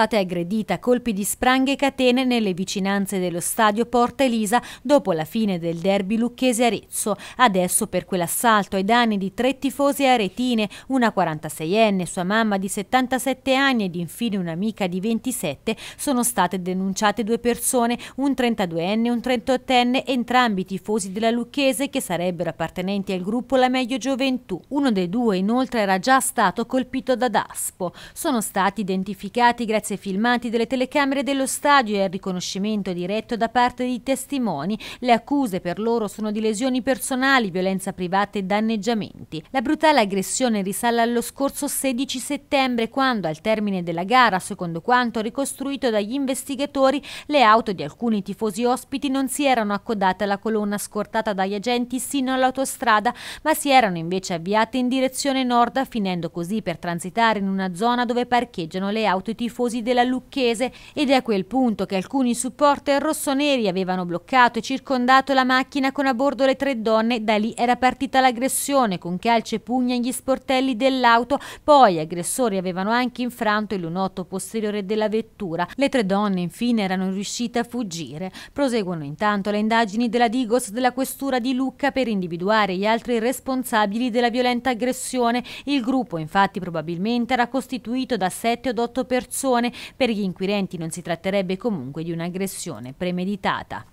passata è aggredita a colpi di spranghe e catene nelle vicinanze dello stadio Porta Elisa dopo la fine del derby lucchese-Arezzo. Adesso per quell'assalto ai danni di tre tifosi aretine, una 46enne, sua mamma di 77 anni ed infine un'amica di 27, sono state denunciate due persone, un 32enne e un 38enne, entrambi tifosi della Lucchese che sarebbero appartenenti al gruppo La Meglio Gioventù. Uno dei due inoltre era già stato colpito da Daspo. Sono stati identificati grazie ai filmati delle telecamere dello stadio e al riconoscimento diretto da parte di testimoni. Le accuse per loro sono di lesioni personali, violenza privata e danneggiamenti. La brutale aggressione risale allo scorso 16 settembre quando al termine della gara, secondo quanto ricostruito dagli investigatori, le auto di alcuni tifosi ospiti non si erano accodate alla colonna scortata dagli agenti sino all'autostrada, ma si erano invece avviate in direzione nord, finendo così per transitare in una zona dove parcheggiano le auto i tifosi della Lucchese ed è a quel punto che alcuni supporter rossoneri avevano bloccato e circondato la macchina con a bordo le tre donne, da lì era partita l'aggressione con calci e pugni agli sportelli dell'auto, poi aggressori avevano anche infranto il lunotto posteriore della vettura. Le tre donne infine erano riuscite a fuggire. Proseguono intanto le indagini della Digos della questura di Lucca per individuare gli altri responsabili della violenta aggressione. Il gruppo infatti probabilmente era costituito da 7 o 8 persone. Per gli inquirenti non si tratterebbe comunque di un'aggressione premeditata.